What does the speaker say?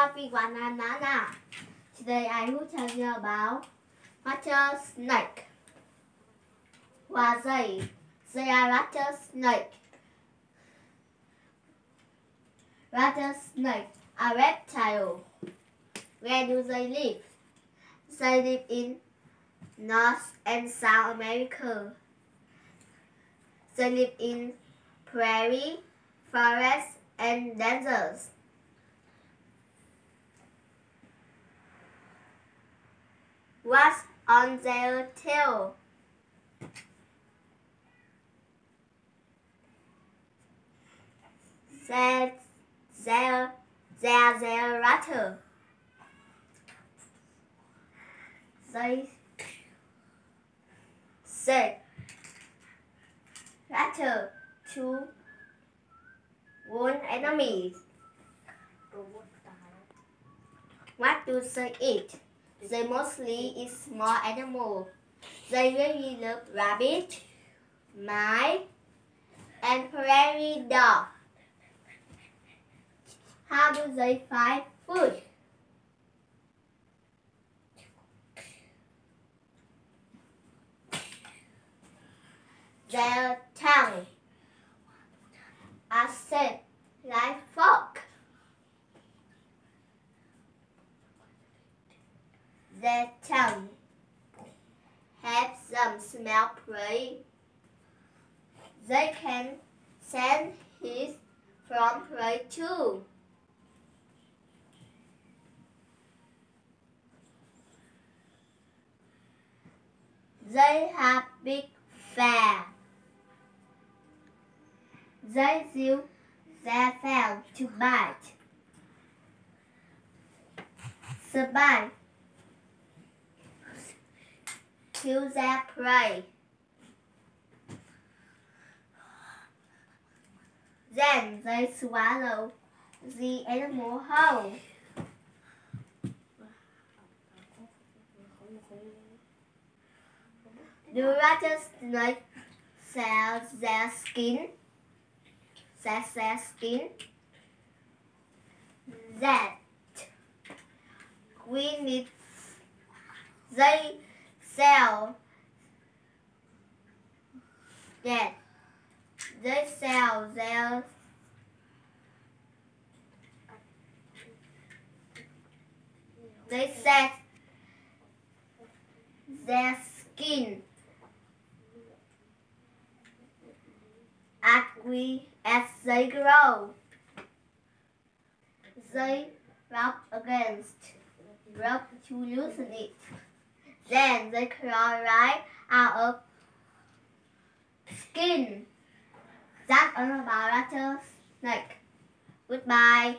everyone, I'm Nana. Today I will tell you about rattlesnake. What are they? They are rattlesnake. Rattlesnake are reptile. Where do they live? They live in North and South America. They live in prairie, forests, and deserts. What's on their tail? Their, their, their, their rattle. They say rattle to warn enemies. What do they eat? They mostly eat small animals. They really love rabbit, mice, and prairie dog. How do they find food? Their tongue are shaped like fork. Their tongue have some smell prey. They can send his from prey too. They have big fangs. They use their fangs to bite. The kill their prey. Then they swallow the animal whole. Do rattlesnakes sell their skin? Sell their skin? That we need they sell that they sell their they sell their skin as we as they grow. They rub against rub to loosen it. Then they crawl right out of skin. That's all about rattlesnake. Goodbye.